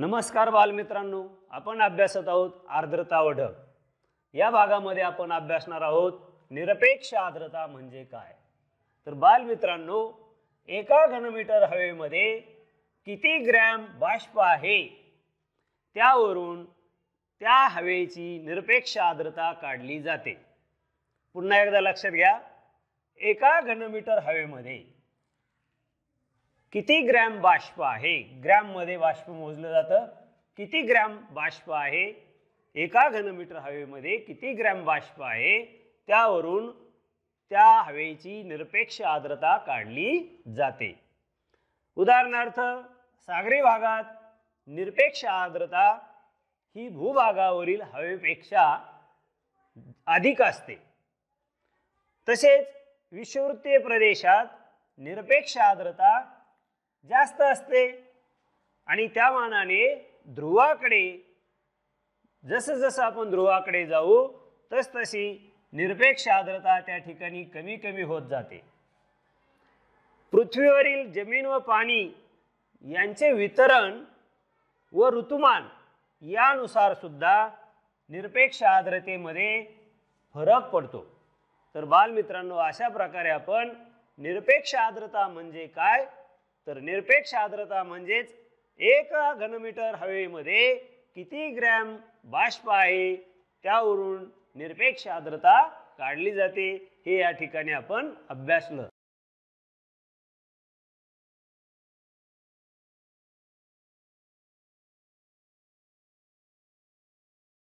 नमस्कार बालमित्रांनो आपण अभ्यासत आहोत आर्द्रता व ढग या भागामध्ये आपण अभ्यासणार आहोत निरपेक्ष आर्द्रता म्हणजे काय? तर बालमित्रांनो एका घनमीटर हवेमध्ये किती ग्रॅम बाष्प आहे? त्यावरून त्या हवेची निरपेक्ष आर्द्रता काढली जाते. पुन्हा एकदा लक्षात घ्या एका घनमीटर हवेमध्ये किती ग्रॅम बाष्प आहे? ग्रॅममध्ये बाष्प मोजलं जातं. किती ग्रॅम बाष्प आहे? एका घनमीटर हवेमध्ये किती ग्रॅम बाष्प आहे? त्यावरून त्या हवेची निरपेक्ष आर्द्रता काढली जाते. उदाहरणार्थ सागरी भागात निरपेक्ष आर्द्रता ही भूभागावरील हवेपेक्षा अधिक असते. तसेच विषुववृत्तीय प्रदेशात निरपेक्ष आर्द्रता जास्त असते. आणि त्या मानाने ध्रुवाकडे जसं जसं आपण ध्रुवाकडे जाऊ तस तशी निरपेक्ष आर्द्रता त्या ठिकाणी कमी कमी होत जाते. पृथ्वीवरील जमीन व पाणी यांचे वितरण व ऋतुमान यानुसार सुद्धा निरपेक्ष आर्द्रतेमध्ये फरक पडतो. तर बालमित्रांनो अशा प्रकारे आपण निरपेक्ष आर्द्रता म्हणजे काय? तर निरपेक्ष आर्द्रता म्हणजेच एक घनमीटर हवेमध्ये किती ग्रॅम बाष्प आहे त्यावरून निरपेक्ष आर्द्रता काढली जाते हे या ठिकाणी आपण अभ्यासलं.